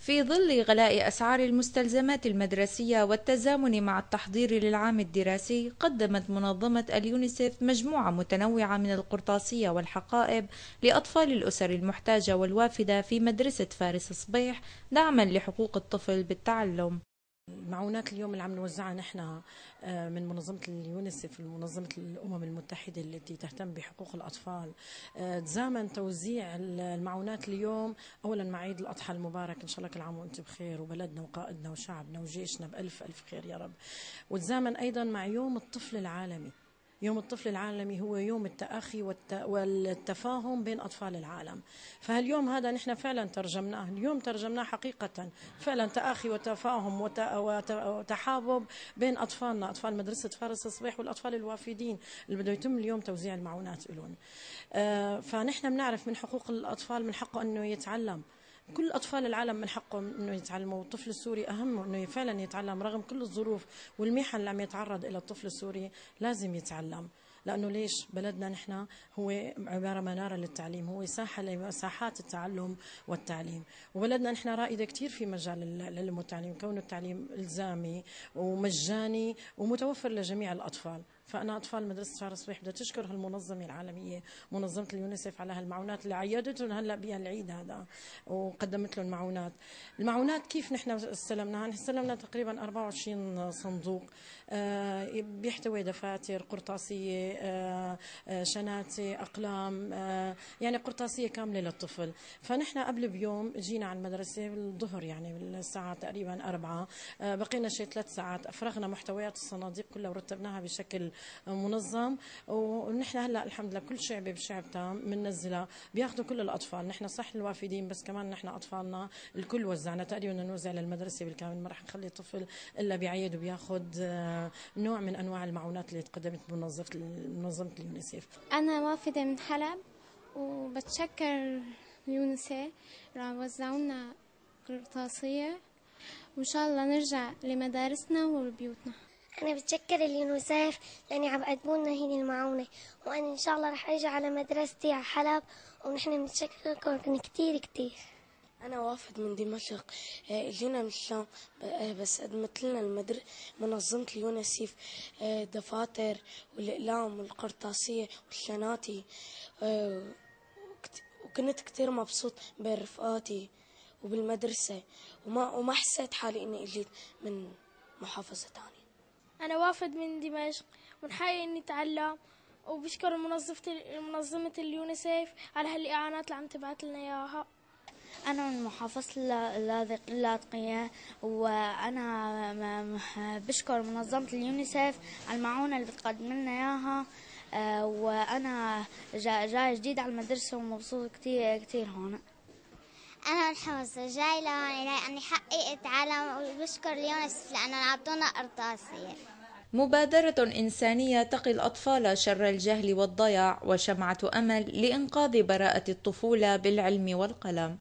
في ظل غلاء أسعار المستلزمات المدرسية والتزامن مع التحضير للعام الدراسي قدمت منظمة اليونيسيف مجموعة متنوعة من القرطاسية والحقائب لأطفال الأسر المحتاجة والوافدة في مدرسة فارس صبيح دعما لحقوق الطفل بالتعلم. المعونات اليوم اللي عم نوزعها نحن آه، من منظمة اليونيسف منظمة الأمم المتحدة التي تهتم بحقوق الأطفال. آه، تزامن توزيع المعونات اليوم. أولا مع عيد الأضحى المبارك إن شاء الله كل عام وأنت بخير وبلدنا وقائدنا وشعبنا وجيشنا بألف ألف خير يا رب. وتزامن أيضا مع يوم الطفل العالمي. يوم الطفل العالمي هو يوم التأخي والتفاهم بين أطفال العالم. فهاليوم هذا نحن فعلا ترجمناه. اليوم ترجمناه حقيقة. فعلا تأخي وتفاهم وتحابب بين أطفالنا أطفال مدرسة فارس الصبيح والأطفال الوافدين اللي بده يتم اليوم توزيع المعونات لهم آه، فنحن بنعرف من حقوق الأطفال من حقه أنه يتعلم. كل أطفال العالم من حقهم أنه يتعلموا. والطفل السوري أهم أنه فعلا يتعلم رغم كل الظروف والمحن اللي عم يتعرض إلى الطفل السوري لازم يتعلم. لأنه ليش؟ بلدنا نحن هو عبارة مناره للتعليم هو ساحة لمساحات التعلم والتعليم. وبلدنا نحن رائدة كثير في مجال العلم والتعليم كونه التعليم إلزامي ومجاني ومتوفر لجميع الأطفال. فأنا أطفال مدرسة شهر الصبيح بدي تشكر هالمنظمة العالمية منظمة اليونيسف على هالمعونات اللي عيدتهم هلأ بها العيد هذا وقدمت لهم معونات المعونات كيف نحن استلمناها؟ نحن استلمنا تقريبا 24 صندوق آه، بيحتوي دفاتر قرطاسية آه، آه، شناتي أقلام يعني قرطاسية كاملة للطفل. فنحن قبل بيوم جينا على المدرسة بالظهر يعني بالساعة تقريبا أربعة بقينا شيء ثلاث ساعات أفرغنا محتويات الصناديق كلها ورتبناها بشكل منظم. ونحن هلا الحمد لله كل شعبه بشعب تام بننزلها بياخذوا كل الأطفال. نحن صح الوافدين بس كمان نحن أطفالنا الكل وزعنا. تقريبا نوزع للمدرسة بالكامل ما راح نخلي طفل إلا بيعيد وبياخذ آه، نوع من أنواع المعونات اللي تقدمت بمنظمة منظمة اليونيسيف. أنا وافدة من حلب وبتشكر اليونيسيف راح وزعونا قرطاسيه وإن شاء الله نرجع لمدارسنا ولبيوتنا. أنا بتشكر اليونيسيف لأني عم يقدموا هيني المعونة. وأنا إن شاء الله رح أرجع على مدرستي على حلب ونحن بنتشكركم كثير كثير أنا وافد من دمشق. آه، جينا من الشام آه، بس قدمت لنا المدر منظمة اليونيسيف آه، دفاتر والأقلام والقرطاسية والشناتي وكنت كتير مبسوط برفقاتي وبالمدرسة. وما وما حسيت حالي إني إجيت من محافظة ثانية أنا وافد من دمشق ونحاول إني أتعلم وبشكر منظمة منظمة اليونيسيف على هالإعانات اللي عم تبعت لنا إياها. أنا من محافظة اللاذقية وأنا بشكر منظمة اليونيسيف على المعونة اللي بتقدم لنا إياها. آه، وأنا جاي جديد على المدرسة ومبسوط كتير كتير هون. أنا من حمص جاي لهون لأني حقي أتعلم وبشكر اليونس لأنهم أعطونا قرطاسية مبادرة إنسانية تقي الأطفال شر الجهل والضياع وشمعة أمل لإنقاذ براءة الطفولة بالعلم والقلم.